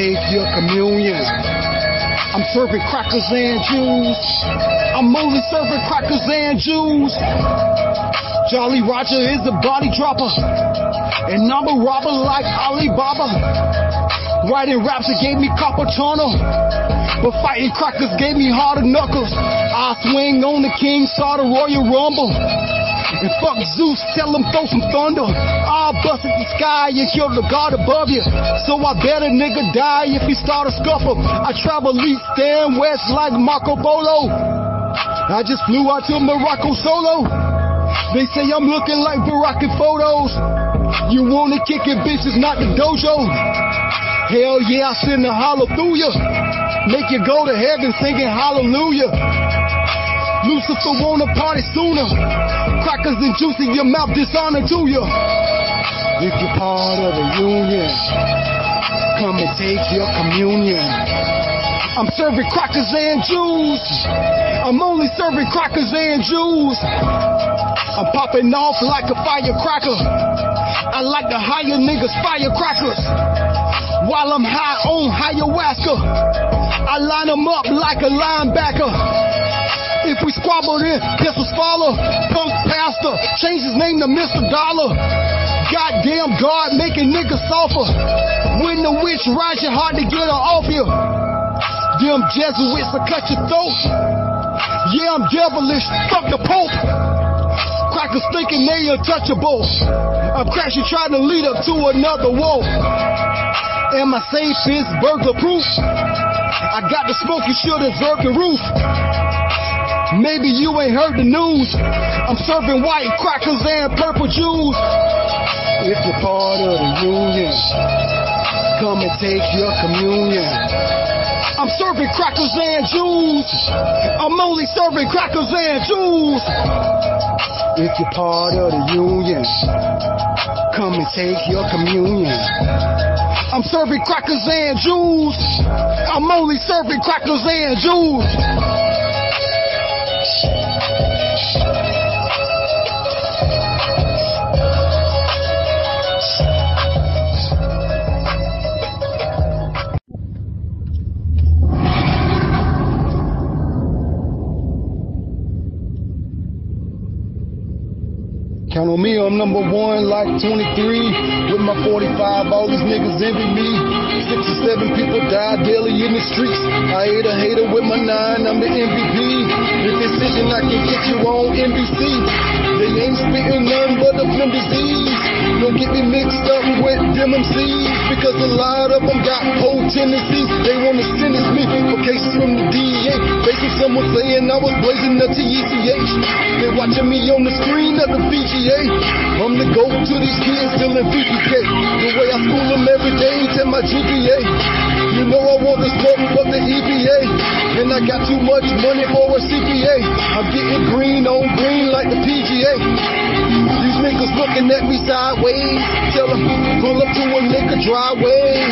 Take your communion. I'm serving crackers and juice. I'm only serving crackers and juice. Jolly Roger is a body dropper. And I'm a robber like Alibaba. Writing raps that gave me copper tunnel. But fighting crackers gave me harder knuckles. I swing on the king, saw the Royal Rumble. And fuck Zeus, tell him throw some thunder. I'll bust at the sky and kill the God above you. So I bet a nigga die if he start a scuffle. I travel east and west like Marco Polo. I just flew out to Morocco solo. They say I'm looking like Barack in photos. You wanna kick it, bitches, not the dojo. Hell yeah, I send a hallelujah. Make you go to heaven singing hallelujah. Lucifer wanna party sooner. Crackers and juice in your mouth, dishonor to you. If you're part of the union, come and take your communion. I'm serving crackers and juice. I'm only serving crackers and juice. I'm popping off like a firecracker. I like to hire niggas firecrackers. While I'm high on ayahuasca, I line them up like a linebacker. If we squabble then pistols follow. Punk pastor, change his name to Mr. Dollar. Goddamn God making niggas suffer. When the witch rides you hard to get her off you. Them Jesuits will cut your throat. Yeah, I'm devilish. Fuck the Pope. Crackers thinking they untouchable. I'm crashing trying to lead up to another wall. Am I safe is burglar proof? I got the smoke, you should observe the roof. Maybe you ain't heard the news. I'm serving white crackers and purple Jews. If you're part of the union, come and take your communion. I'm serving crackers and Jews. I'm only serving crackers and Jews. If you're part of the union, come and take your communion. I'm serving crackers and Jews. I'm only serving crackers and Jews. On me, I'm number one like 23. With my 45, all these niggas envy me. Six or seven people die daily in the streets. I hate a hater with my nine, I'm the MVP. The decision I can get you on NBC. They ain't spitting none but the flim disease. Don't get me mixed up with them MCs. Because a lot of them got whole tendencies. They wanna sentence me for cases from the DEA. On someone saying I was blazing the TECH. They're watching me on the screen of the VGA. I'm the GOAT to these kids still in 50K. The way I school them every day to my GPA. You know I want the smoke from the EPA. And I got too much money for a CPA. I'm getting green on green like the PGA. These niggas looking at me sideways. Tell them, pull up to a nigga driveway.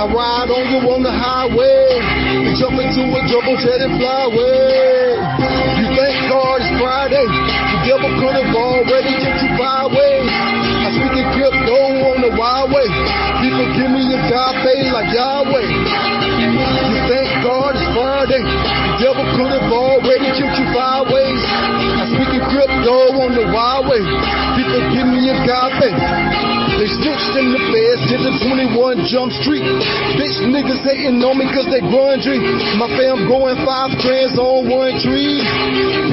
I ride on you on the highway. And jump into a double jet and fly away. You thank God it's Friday. The devil could have already took you by way. I speak in crypto the wild. People give me a agape like Yahweh. You thank God it's Friday. The devil could have already killed you five ways. Crypto on the wild way. People give me a agape. They snitched in the feds, did the 21 Jump Street. Bitch niggas hating on me cause they grungy. My fam growing five strands on one tree.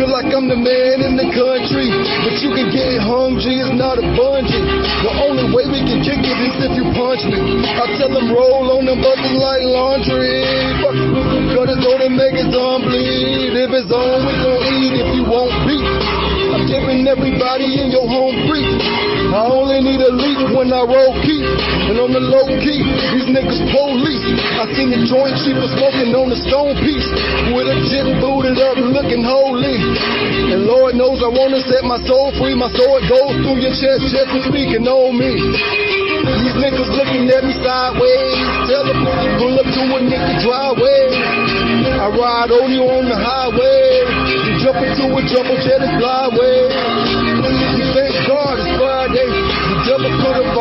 Feel like I'm the man in the country. But you can get hungry, it's not a bungee. The only way we can kick it is if you punch me. I tell them roll on them buttons like laundry. Fuck to make it don't bleed. If it's on, we gon' eat if you won't beat. I'm everybody in your home free. I only need a leak when I roll key. And on the low key, these niggas police. I seen the joint cheaper smoking on the stone piece. With a jet booted up looking holy. And Lord knows I wanna set my soul free. My sword goes through your chest just for speaking on me. These niggas looking at me sideways. Tell them, pull up to a nigga driveway. I ride on you on the highway. You jump into a jumbo jet and fly away. You thank God it's Friday. The devil could have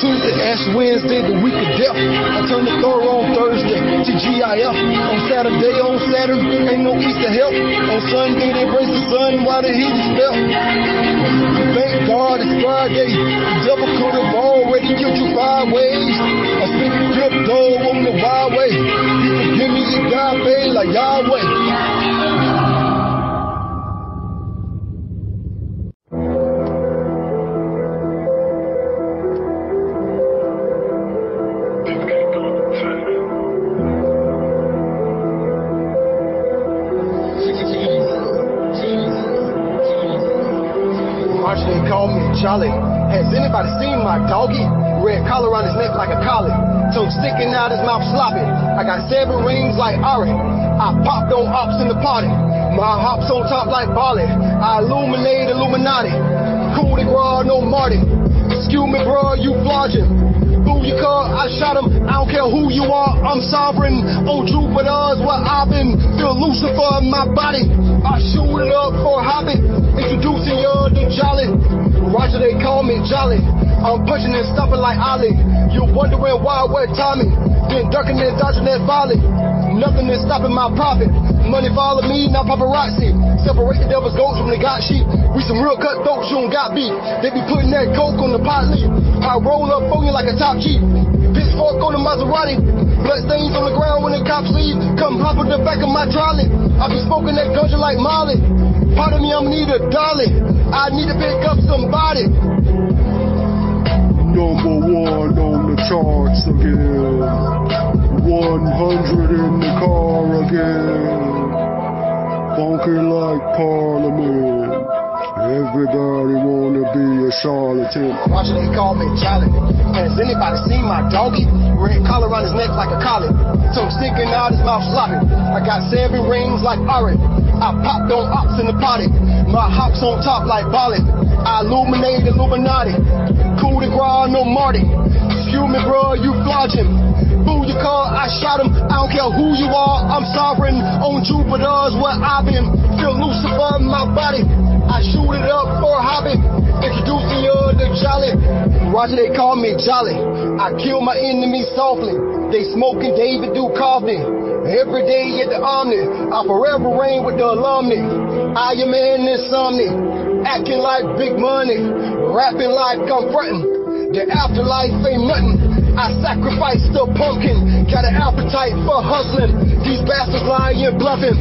Wednesday, the week of death. I turn the Thor on Thursday, to GIF. On Saturday, on Saturday, ain't no Easter help. On Sunday, they brace the sun while the heat is felt. Thank God it's Friday. The devil could have already killed you five ways. I spent the drip dog on the wild way. You can give me God like Yahweh. Charlie. Has anybody seen my doggy? Red collar on his neck like a collie. Tongue sticking out his mouth sloppy. I got seven rings like Ari. I popped on ops in the party. My hops on top like Barley. I illuminate Illuminati. Cool the girl, no Marty. Excuse me, bro, you flogging. Who you call? I shot him. I don't care who you are. I'm sovereign. On Jupiter's what I've been. Feel Lucifer in my body. I shoot it up for a hobby. Introducing you to Jolly. Roger, they call me Jolly. I'm punching and stuffing like Ali. You wondering why, what Tommy? Been ducking and dodging that volley. Nothing is stopping my profit. Money follow me, not paparazzi. Separate the devil's goats from the God sheep. We some real cutthroats, you don't got beef. They be putting that coke on the pot leaf. I roll up on you like a top chief. Pitchfork on the Maserati. Blood stains on the ground when the cops leave. Come hop on the back of my trolley. I be smoking that ganja like Molly. Pardon me, I'm need a dolly. I need to pick up somebody. Number one on the charts again. 100 in the car again. Funky like Parliament. Everybody wanna be a charlatan. Watch they call me Charlie. Has anybody seen my doggy? Red collar on his neck like a collie. Tongue sticking out his mouth sloppy. I got seven rings like Ari. I popped on ops in the party. My hops on top like Bali. I illuminate Illuminati. Cool the ground, no Marty. Excuse me, bro, you flogging. Boo your car, I shot him. I don't care who you are, I'm sovereign. On Jupiter's where I've been. Feel Lucifer in my body. I shoot it up for a hobby. Introducing you uh, to Jolly. Roger, they call me Jolly. I kill my enemies softly. They smoking David do coffee. Every day at the Omni, I forever reign with the alumni. I am in insomnia, acting like big money, rapping like I'm frontin'. The afterlife ain't nothing. I sacrifice the pumpkin, got an appetite for hustling. These bastards lying bluffing,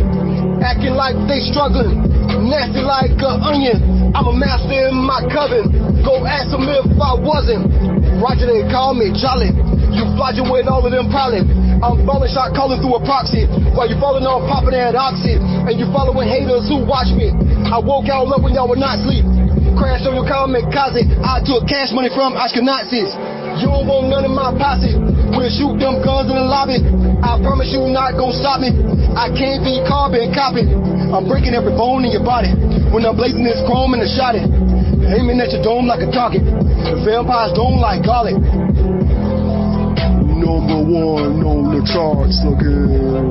acting like they struggling, nasty like an onion. I'm a master in my coven. Go ask them if I wasn't. Roger, they call me Jolly. You flogging with all of them probably. I'm falling shot calling through a proxy. While you falling off popping that oxy. And you following haters who watch me. I woke y'all up when y'all were not sleep. Crash on your kamikaze. I took cash money from Ashkenazis. You don't want none of my posse. We'll shoot them guns in the lobby. I promise you not gonna stop me. I can't be carbon copy. I'm breaking every bone in your body. When I'm blazing this chrome and the shot it. Aiming at your dome like a target. The vampires don't like garlic number one on the charts again.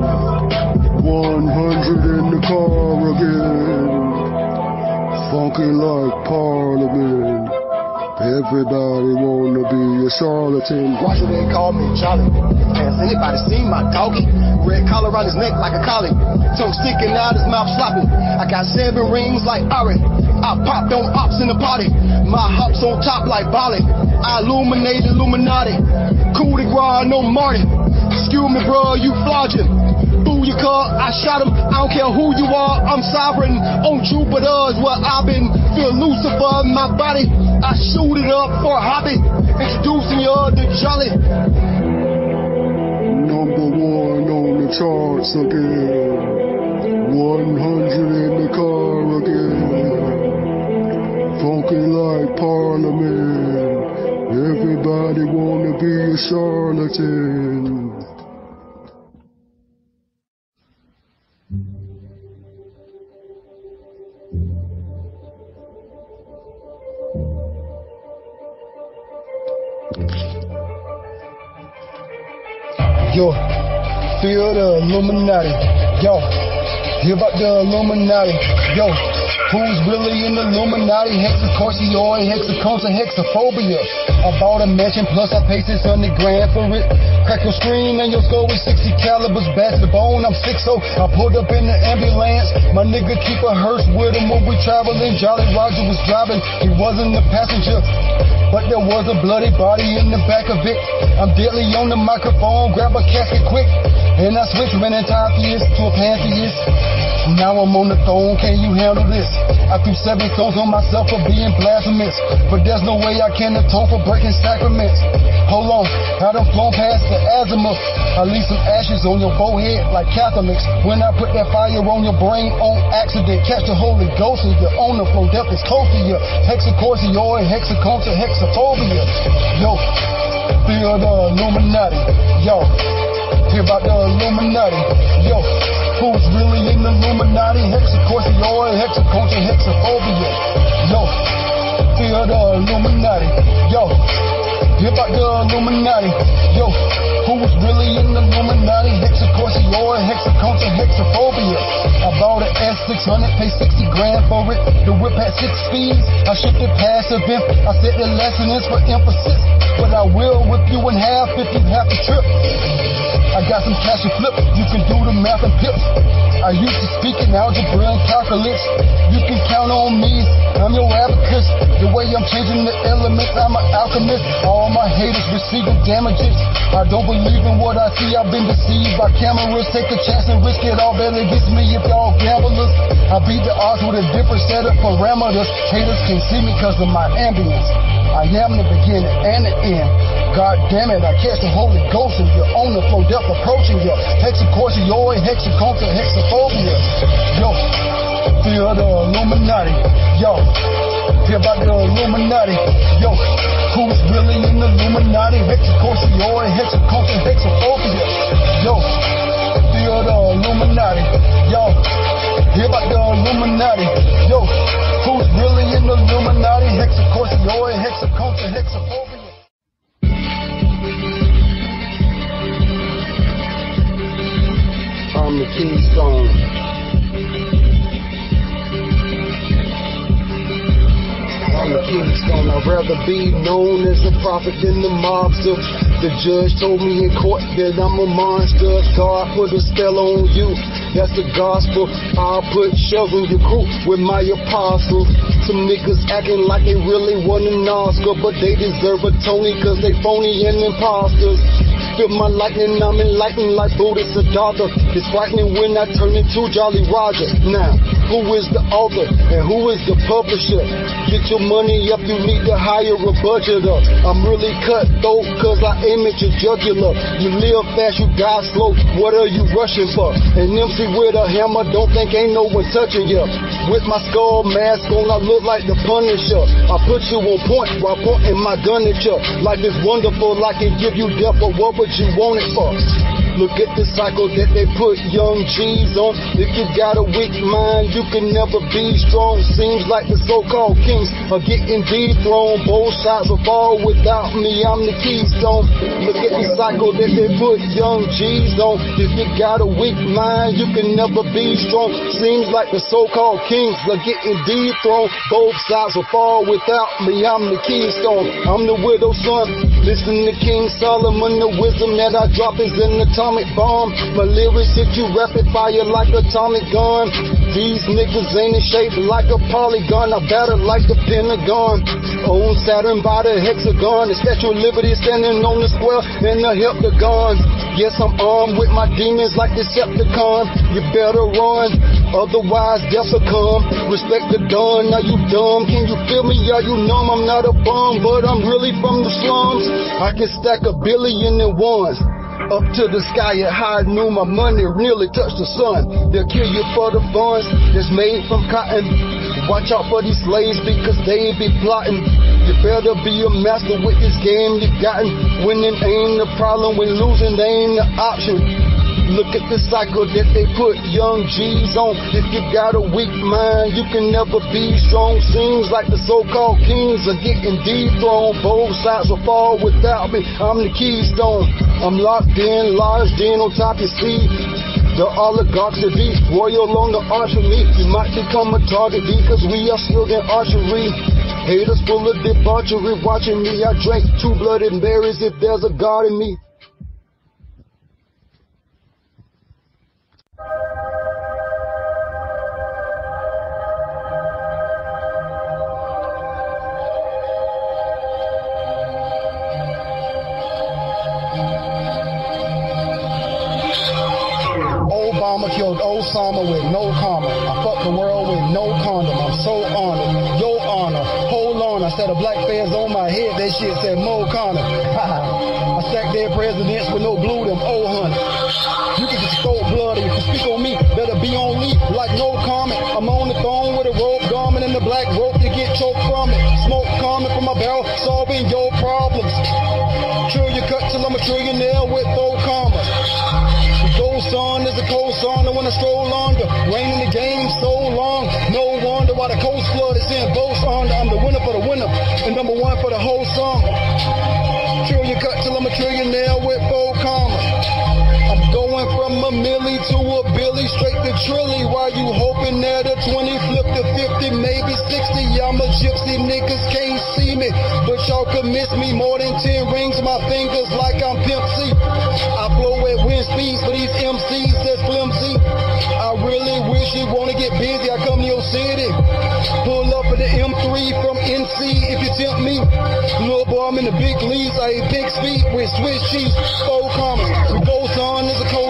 100 in the car again. Funky like Parliament. Everybody wanna be a charlatan. Why should they call me Charlie? Has anybody seen my doggy? Red collar on his neck like a collie. Tongue sticking out his mouth sloppy. I got seven rings like Ari. I popped on ops in the party. My hops on top like Bali. I illuminate Illuminati. Cool the ground, no Marty. Excuse me, bro, you flogging. Boo your car, I shot him. I don't care who you are, I'm sovereign. On Jupiter's where I've been. Feel Lucifer in my body. I shoot it up for a hobby. Introducing y'all to Jolly. Number one on the charts again. 100 in the car again. Funky like Parliament. Everybody wanna be a charlatan. Yo, feel the Illuminati. Yo, hear about the Illuminati. Yo, Who's really in the Illuminati? Hexakosioi, hexekonta, hexaphobia. I bought a mansion, plus I paid 600 grand for it. Crack your screen and your skull with 60 calibers. Bats the bone, I'm sick, so oh. I pulled up in the ambulance. My nigga keep a hearse with him when we traveling. Jolly Roger was driving, he wasn't the passenger. But there was a bloody body in the back of it. I'm deadly on the microphone, grab a casket quick. And I switch from an entire to a pantheist. Now I'm on the throne, can you handle this? I threw seven stones on myself for being blasphemous. But there's no way I can atone for breaking sacraments. Hold on, I done flown past the azimuth. I leave some ashes on your forehead like Catholics. When I put that fire on your brain on accident, catch the Holy Ghost and on the floor. Death is close to you. Hexakosioi, hexekonta, hexaphobia. Yo, feel the Illuminati. Yo, hear about the Illuminati. Yo, who's really in the Illuminati? Hexakosioi, hexekonta, hexaphobia. Yo, feel the Illuminati. Yo, hear about the Illuminati. Yo, who's really in the Illuminati? Hexakosioi, hexekonta, hexaphobia. I bought an S600, paid 60 grand for it. The whip had six speeds. I shifted passive imp. I said the lesson is for emphasis. But I will whip you in half if you have to trip. I got some cash to flip. You can do the math and pips. I used to speak in algebra and calculus. You can count on me. I'm your abacus. The way I'm changing the elements, I'm an alchemist. All my haters receiving damages. I don't believe in what I see. I've been deceived by cameras. Take a chance and risk it all. Bet against me if y'all gamblers. I beat the odds with a different set of parameters. Haters can see me because of my ambience. I am the beginning and the end. God damn it, I catch the Holy Ghost and you're on the floor, death approaching you. Hexakosioi, hexekonta, hexaphobia. Yo, feel the Illuminati. Yo, hear about the Illuminati. Yo, who's really in the Illuminati? Hexakosioi, hexekonta, hexaphobia. Yo, feel the Illuminati. Yo, hear about the Illuminati. Yo, who's really in the Illuminati? Hexakosioi, hexekonta, hexaphobia. I'm the keystone. I'd rather be known as a prophet than the mobster. The judge told me in court that I'm a monster. God put a spell on you. That's the gospel. I'll put in your crew with my apostles. Some niggas acting like they really won an Oscar, but they deserve a Tony cause they phony and imposters. Feel my lightning, I'm enlightened like Buddha Siddhartha. It's frightening when I turn into Jolly Roger. Now, who is the author and who is the publisher? Get your money up, you need to hire a budgeter. I'm really cutthroat cause I aim at your jugular. You live fast, you die slow. What are you rushing for? An MC with a hammer, don't think ain't no one touching you. With my skull mask on, I look like the Punisher. I put you on point while pointing my gun at you. Life is wonderful, I can give you death, but what would you want it for? Look at the cycle that they put young G's on. If you got a weak mind, you can never be strong. Seems like the so-called kings are getting dethroned. Both sides will fall without me. I'm the keystone. Look at the cycle that they put young G's on. If you got a weak mind, you can never be strong. Seems like the so-called kings are getting dethroned. Both sides will fall without me. I'm the keystone. I'm the widow's son. Listen to King Solomon. The wisdom that I drop is an atomic bomb. My lyrics hit you rapid fire like a atomic gun. These niggas ain't in shape like a polygon. I batter like the Pentagon. On Saturn by the hexagon. The Statue of Liberty standing on the square and the heptagon. Yes, I'm armed with my demons like the Decepticon. You better run, otherwise death will come. Respect the dawn, now you dumb. Can you feel me? Are you numb? I'm not a bum, but I'm really from the slums. I can stack a billion and ones. Up to the sky at high noon, my money nearly touched the sun. They'll kill you for the funds that's made from cotton. Watch out for these slaves because they be plotting. You better be a master with this game you gotten. Winning ain't the problem, when losing they ain't the option. Look at the cycle that they put young G's on. If you got a weak mind, you can never be strong. Seems like the so-called kings are getting dethroned. Both sides will fall without me. I'm the keystone. I'm locked in, lodged in on top of sea. The oligarchs that be royal on the arch of. You might become a target because we are still in archery. Haters full of debauchery watching me. I drank two blooded berries if there's a God in me. Osama with no comment. I fucked the world with no condom. I'm so honored. Your honor. Hold on. I said a black fez on my head. That shit said Mo Connor. I stacked their presidents with no blue, them oh honey. You can just throw blood if you speak on me. Better be on me like no comment. I'm on the throne with a rope garment and the black rope to get choked from it. Smoke coming from my barrel, solving your problems. Trillion cut till I'm a trillionaire with no commas. The gold sun is a cold sun. I wanna stroll I'm the winner for the winner and number one for the whole summer. Trillion cut till I'm a trillionaire with four commas. I'm going from a milli to a billy, straight to trilly. While you hoping that a 20 flip to 50, maybe 60. I'm a gypsy, niggas can't see me, but y'all could miss me. More than 10 rings my fingers like I'm Pimp C. I blow at wind speeds for these MCs that's flimsy. I really wish you wanna get busy. I come to your city. NC if you tempt me. Little boy, I'm in the big leagues. I eat big speed with Swiss cheese. Four commas. The gold sun is a cold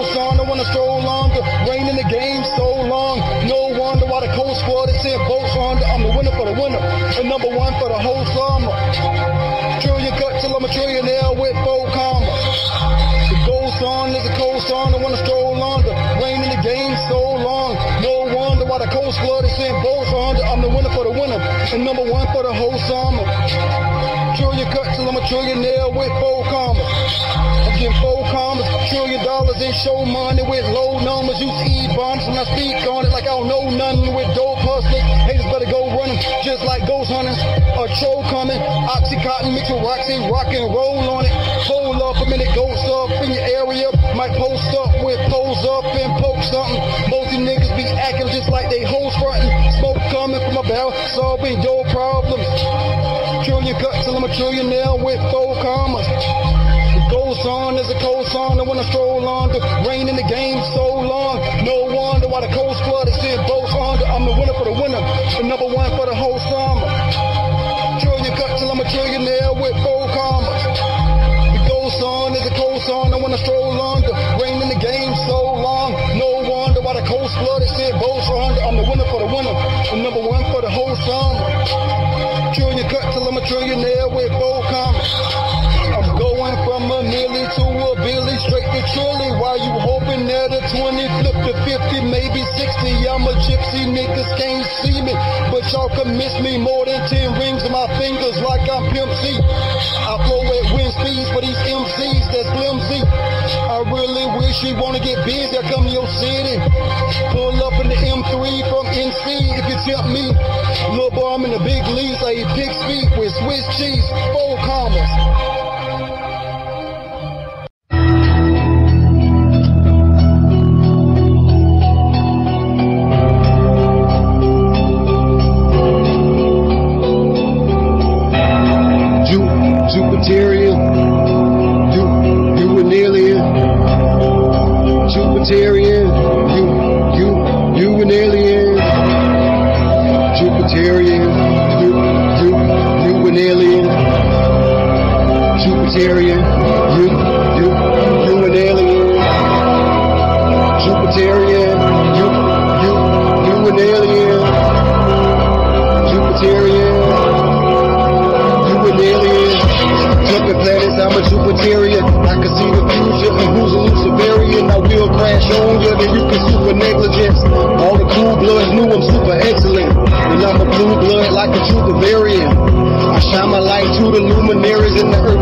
Trillion cut till I'm a trillionaire with four commas. I'm getting four commas, trillion dollars in show money with low numbers. Use E-bombs when I speak on it like I don't know nothing with dope hustlers. Haters better go running just like ghost hunters. A troll coming, Oxycontin mixed with Roxy, rock and roll on it. Hold up a minute, ghost up in your area. Might post trillionaire with four commas. The gold sun is a cold sun. I wanna stroll under. Rain in the game so long. No wonder why the coast flood is in both under. I'm the winner for the winner. The number one for the whole summer. Trillion cut till I'm a trillionaire with four commas. The gold sun is a cold sun. I wanna stroll under. Rain in the game so long. No wonder why the coast flood is in both under. I'm the winner for the winner. The number one for the whole summer. Trillion cut till I'm a trillionaire with four commas. I'm going from a milli to a billy, straight to trilly. While you hoping that a 20 60. I'm a gypsy, niggas can't see me, but y'all can miss me. More than 10 rings on my fingers like I'm Pimp C. I flow at wind speeds for these MCs that's flimsy. I really wish you wanna get busy. I come to your city. Pull up in the M3 from NC if you tempt me. Little boy, I'm in the big leagues. I eat pig feet with Swiss cheese, four commas.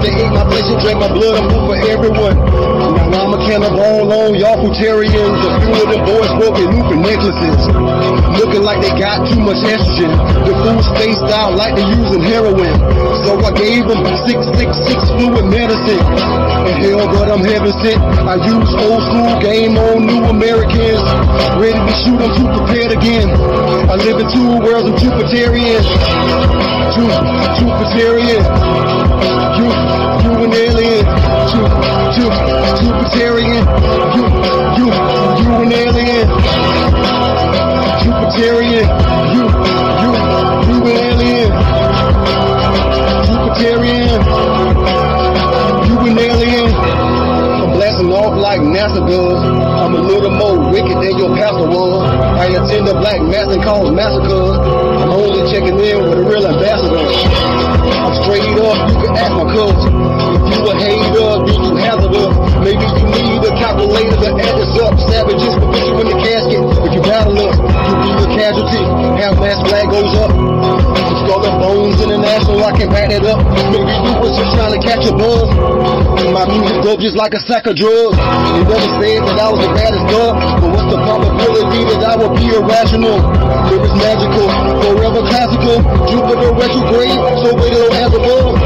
They ate my flesh and drank my blood. I'm for everyone. Now I'm a cannibal on y'all fruitarians. A few of them boys broke new necklaces. Looking like they got too much estrogen. The food spaced out like they're using heroin. So I gave them 666 fluid medicine. And hell, but I'm heaven sent. I use old school game on new Americans. Ready to shoot, I'm too prepared again. I live in two worlds, I'm Jupiterian. Two, Jupiterian. You, you an alien. Two, two, Jupiterian. You, you, you an alien. Jupiterian. You, you, you an alien. Jupiterian. You an alien. I'm blasting off like NASA does. I'm a little more wicked than your pastor was. I attend the black mass and cause massacres. I'm only checking in with a real ambassador. I'm straight up, you can ask my cousin. If you a hater, then you hazardous. Maybe you need a calculator to add this up. Savages will put you in the casket. You battle us, you be a casualty. Half mass flag goes up. Skull and Bones International, I can back that up. Maybe you was just trying to catch a buzz. My music dope just like a sack of drugs. They never said that I was the baddest dog, but what's the probability that I would be irrational? Lyrics magical, forever classical. Jupiter retrograde, so wait till as above.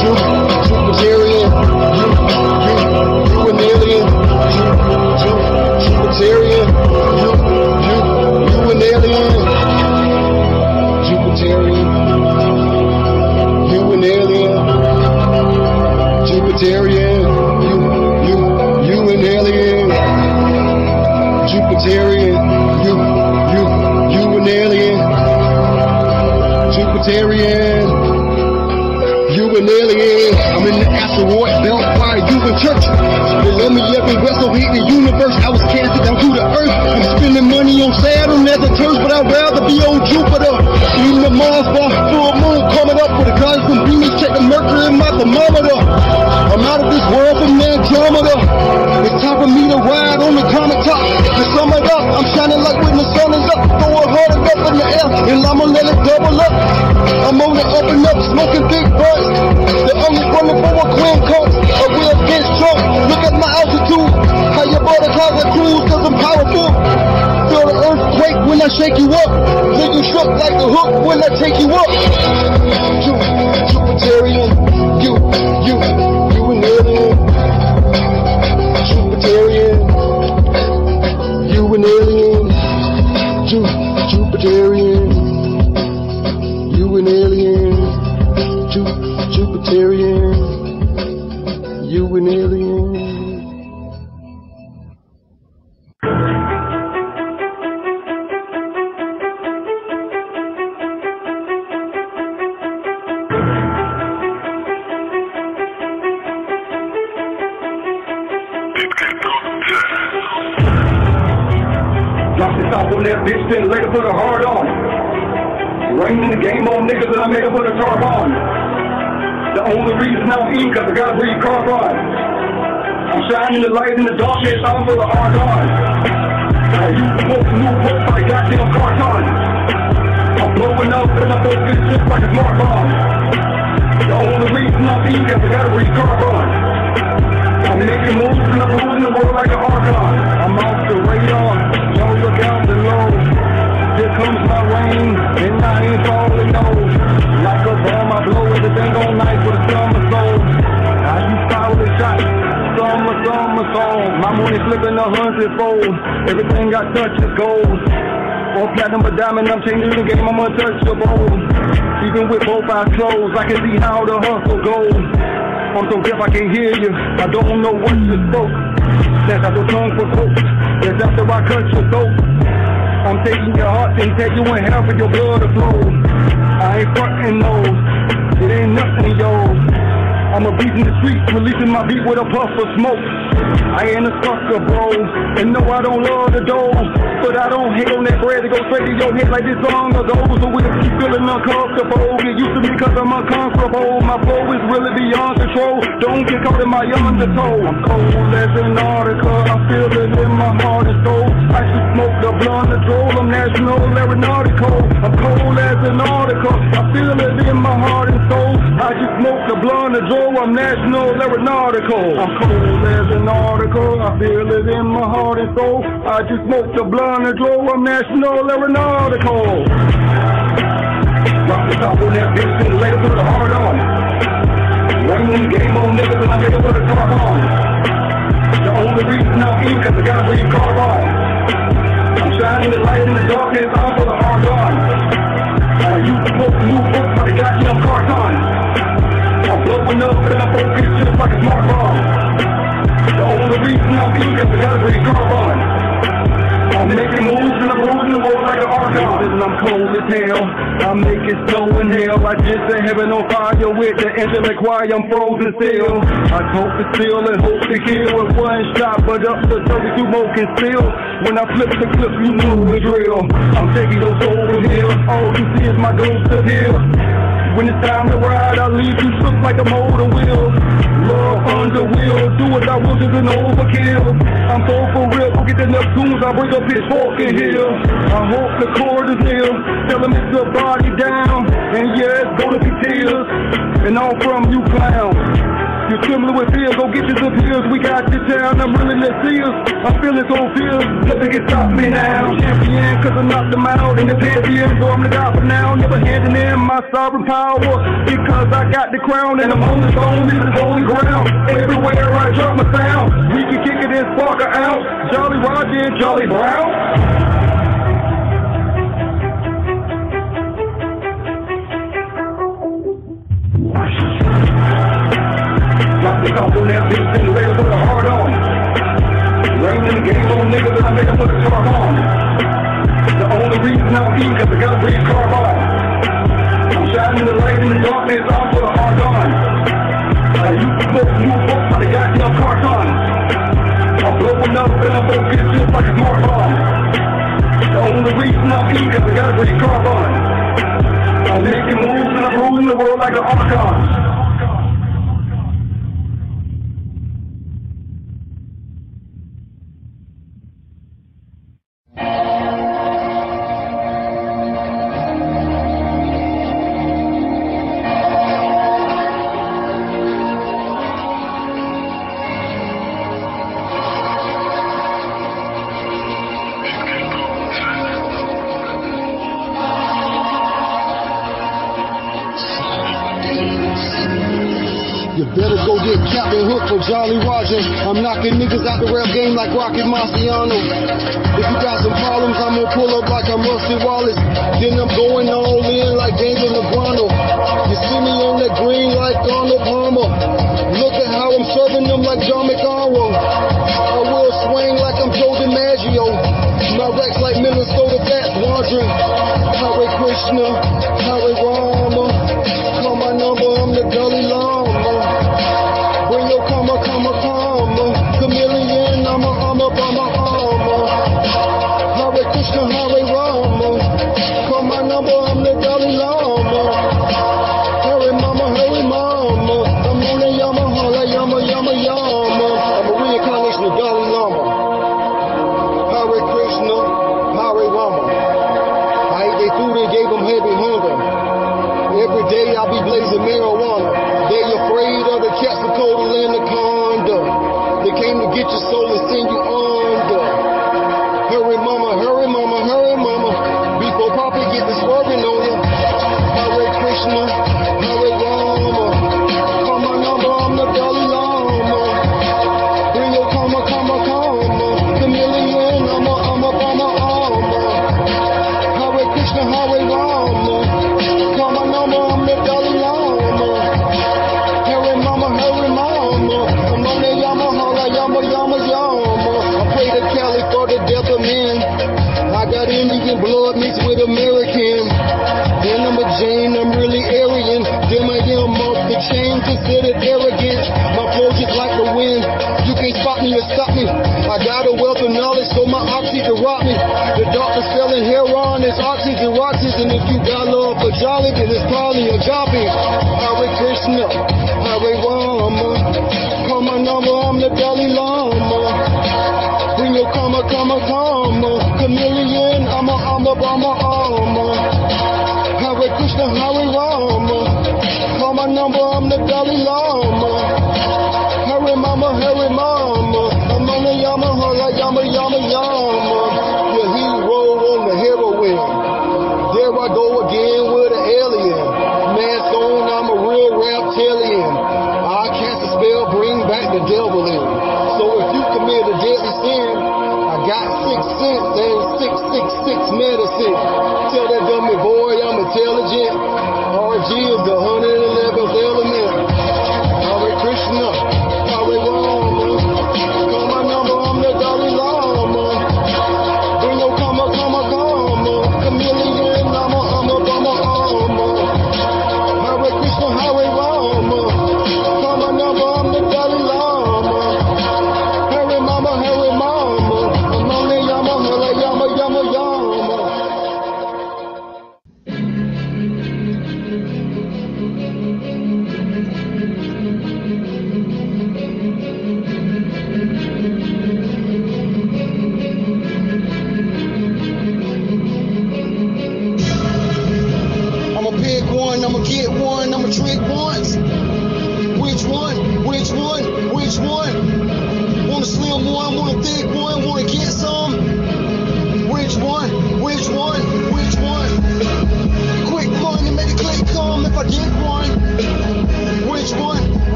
Ju- Jupiterian, you, you, you an alien. Ju- Ju- Jupiterian, you, Jupiterian, you, you, you an alien. Jupiterian, you, you, you an alien. Jupiterian, you an alien. I'm in the asteroid belt. Why you in church? They love me everywhere, so hate the universe. I was casted down to the earth. I'm spending money on Saturn as a curse, but I'd rather be on Jupiter. Even the Mars Andromeda. It's time for me to ride on the comet top. To sum it up, I'm shining like when the sun is up. Throw a hundred up in the air, and I'ma let it double up. I'm on the up and up, smoking big butts. The only running for a queen coat. A real bitch drunk. Look at my altitude. How your brother clouds I cruise, cause I'm powerful. Feel the earthquake when I shake you up. Then you shook like the hook when I take you up. Ju- Jupiterian, you, you, Jupiterian, reason cause I gotta breathe carbon. I'm shining the light in the darkness, I'm full of argon. I use the most new book like goddamn carton. I'm blowing up and I'm focused just like a smart bomb. The only reason I'm eating cause I gotta breathe carbon. I'm making moves and I'm ruling the world like an archon. I'm off the radar, y'all look out below. Here comes my rain, and I ain't falling no. Like a bomb, I blow everything all night with money flipping a hundredfold. Everything I touch is gold. Or platinum but diamond, I'm changing the game, I'm untouchable. Even with both eyes closed, I can see how the hustle goes. I'm so deaf I can't hear you. I don't know what you spoke. That's out your tongue for coke. That's after I cut your throat. I'm taking your heart and take you in half of your blood to flow. I ain't frontin' those. It ain't nothing, yo. I'm a beat in the streets, releasing my beat with a puff of smoke. I ain't a sucker, bro. And no, I don't love the dough. But I don't hate on that bread to go straight to your head like this long ago. So we'll keep feeling uncomfortable. Get used to me cause I'm uncomfortable. My flow is really beyond control. Don't get caught in my undertow. I'm cold as an article. I feel it in my heart and soul. I should smoke the blunt and troll. I'm national aeronautical. I'm cold as an article. I feel it in my heart and soul. I'm national aeronautical. I'm cold as an article. I feel it in my heart and soul. I just smoked a blunt and glow. I'm national aeronautical. Drop the top on that bitch and later put the hard on. Raining game on niggas and I it put a car on. The only reason I'm in cause I gotta bring car on. I'm shining the light in the darkness, I'm for the hard on. I use the smoke move books by the goddamn carton. I'm blowing up and I'm focused just like a smart bomb. The only reason I'm in cause I gotta bring car on. I'm making moves and I'm moving the world like an argon. And I'm cold as hell. I make it snow in hell. I just set heaven on fire with the angelic choir. I'm frozen still. I hope to steal and hope to kill with one shot, but up to 32 more can steal. When I flip the clip, you know the drill. I'm taking those over here. All you see is my ghost up here. When it's time to ride, I leave you shook like a motor wheel. Love under wheel, do what I will, just an overkill. I'm so for real, go get the Neptunes, I bring up his fork in here. I hope the cord is here, tell him it's the body down. And yeah, it's gonna be tears, and all from you clowns. You're trembling with fear, go get your pills. We got your town, I'm really the seals. I'm feeling so fierce, nothing can stop me now. Champion, cause I knocked them out in the pantheon. So I'm the god for now, never handing in my sovereign power. Because I got the crown and I'm on the throne, this is holy ground. Everywhere I drop my sound, we can kick it and spark her out. Jolly Roger and Jolly Brown. Top on that bitch and later put a hard on. Rain in game on niggas and I make them put a tarp on. The only reason I'm eating cause I gotta breathe carbon. I'm shining the light in the darkness, I'm for the hard on. Used to smoke new books by the goddamn carton. I'm blowing up and I'm focused just like a smart bomb. The only reason I'm eating cause I gotta breathe carbon. I'm making moves and I'm ruling the world like an archon. Rocky Marciano. If you got some problems, I'm gonna pull up like I'm Rusty Wallace. Then I'm going all in like Daniel Negreanu. You see me on that green like Arnold Palmer. Look at how I'm serving them like John McEnroe. I will swing like I'm Joe DiMaggio. My racks like Minnesota Fats wandering. Hare Krishna, Hare Rama.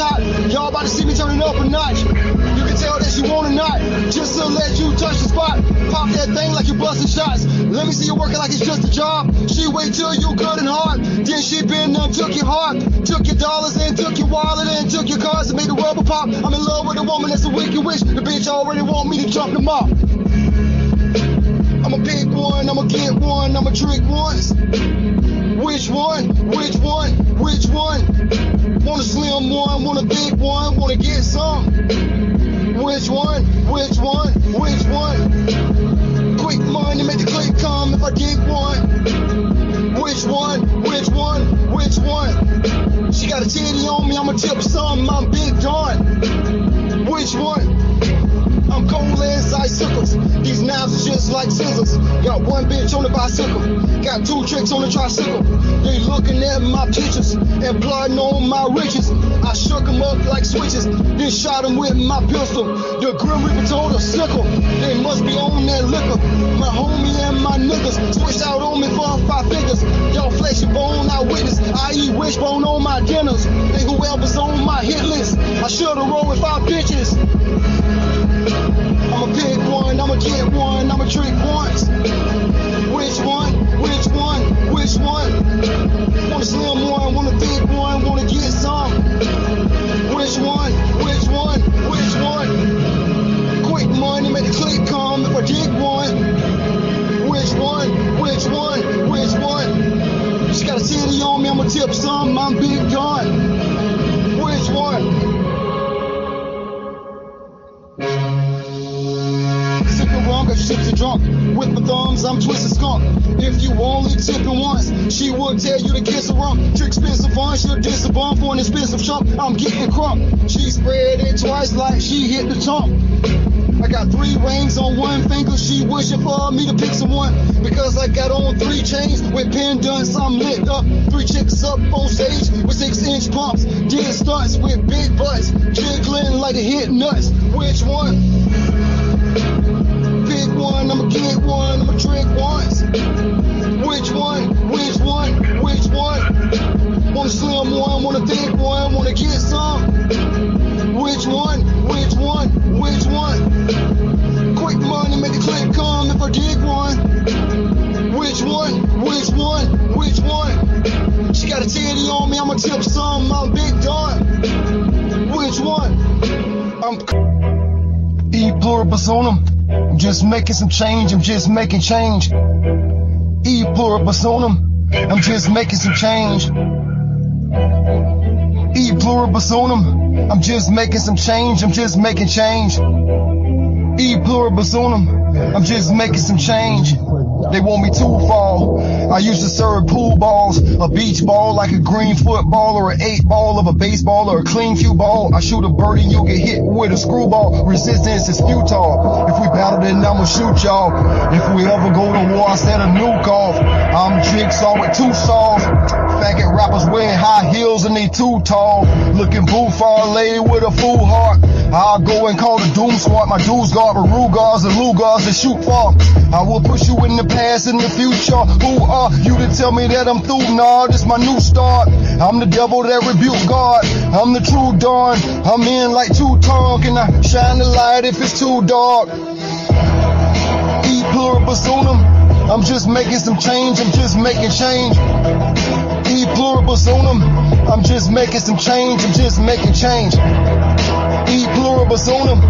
Y'all about to see me turning up a notch. You can tell that she want a knot, just to let you touch the spot. Pop that thing like you busting shots. Let me see you working like it's just a job. She wait till you good and hard. Then she been and took your heart, took your dollars and took your wallet and took your cars and made the rubber pop. I'm in love with a woman that's a wicked witch. The bitch already want me to jump them up. I'ma pick one, I'ma get one, I'ma drink once. Which one? Which one? Which one? Want a slim one, want a big one, wanna get some. Which one? Which one? Which one? Quick money, make the click come if I get one. Which one? Which one? Which one? She got a titty on me, I'ma tip some, I'm big John. Which one? I'm cold as icicles. These knives are just like scissors. Got one bitch on the bicycle. Got two tricks on the tricycle. They looking at my pictures and plotting on my riches. I shook them up like switches, then shot them with my pistol. The Grim Reaper told a sickle. They must be on that liquor. My homie and my niggas switched out on me for five figures. Y'all flesh and bone, I witness. I eat wishbone on my dinners. And whoever's on my hit list, I should've rolled with five bitches. Get one, I'ma drink once. Which one? Which one? Which one? Want a slim one, want a thick one, wanna get some. Which one? Which one? Which one? Quick money, make the click come if I get one. Which one? Which one? Which one? She got a titty on me, I'ma tip some, I'm big gun. Which one? Drunk. With my thumbs, I'm twisted skunk. If you only tip tipping once, she would tell you to kiss a rump. Trick expensive fun, she'll diss a bum for an expensive chump. I'm getting crump. She spread it twice like she hit the tump. I got three rings on one finger. She wishing for me to pick someone because I got on three chains with pendants. I'm lit up. Three chicks up on stage with six inch pumps. Did stunts with big butts, jiggling like a hit nuts. Which one? One, I'ma get one, I'ma drink once. Which one? Which one? Which one? Want a slim one, want a thick one, wanna get some. Which one? Which one? Which one? Quick money, make the click come if I get one. Which one? Which one? Which one? She got a titty on me, I'ma tip some, I'm big done. Which one? I'm E pluribus unum. I'm just making some change, I'm just making change. E pluribus unum. I'm just making some change. E pluribus unum. I'm just making some change, I'm just making change. E pluribus unum. I'm just making some change. They want me to fall. I used to serve pool balls, a beach ball like a green football or an eight ball of a baseball or a clean cue ball. I shoot a birdie, you'll get hit with a screwball. Resistance is futile. If we battle, then I'ma shoot y'all. If we ever go to war, I set a nuke off. I'm jigsaw with two saws. Faggot rappers wearing high heels and they too tall. Looking buffar laid with a full heart. I'll go and call the doom squad. My dudes guard the Rugers and Lugers that shoot far. I will push you in the past and the future. Who are you to tell me that I'm through? Nah, this my new start. I'm the devil that rebuke God. I'm the true dawn. I'm in like two tongue and I shine the light if it's too dark. E pluribus unum. I'm just making some change. I'm just making change. E pluribus unum. I'm just making some change. I'm just making change. E pluribus unum.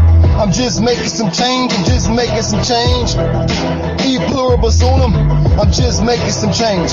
I'm just making some change. I'm just making some change. E pluribus unum. I'm just making some change.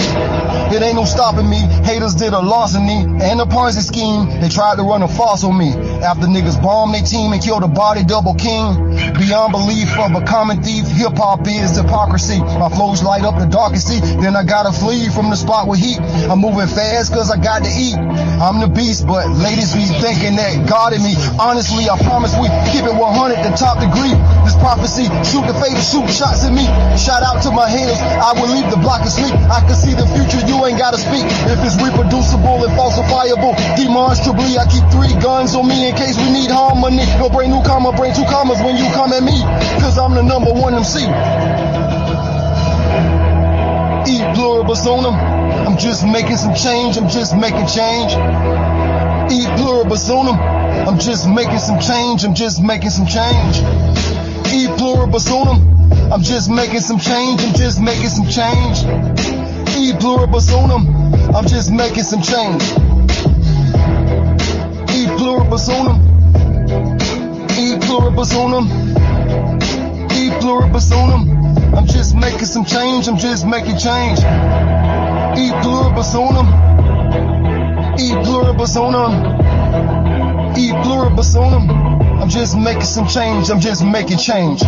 It ain't no stopping me. Haters did a larceny and a Ponzi scheme. They tried to run a farce on me. After niggas bombed their team and killed a body double king. Beyond belief of a common thief, hip hop is hypocrisy. My flows light up the darkest sea. Then I gotta flee from the spot with heat. I'm moving fast cause I got to eat. I'm the beast, but ladies be thinking that God in me. Honestly, I promise we keep it 100, the top degree. This prophecy, shoot the fader, shoot shots at me. Shout out to my haters, I will leave the block asleep. I can see the future, you ain't gotta speak. If it's reproducible and falsifiable, demonstrably, I keep three guns on me in case we need harmony. No brain new comma, brain two commas when you come at me. Cause I'm the number one MC. E pluribus unum. I'm just making some change, I'm just making change. E pluribus unum. I'm just making some change, I'm just making some change. E pluribus unum. I'm just making some change, I'm just making some change. E pluribus unum. I'm just making some change. E pluribus unum. E pluribus unum. E pluribus unum. I'm just making some change, I'm just making change. E pluribus unum. E pluribus unum. E pluribus unum. I'm just making some change, I'm just making change.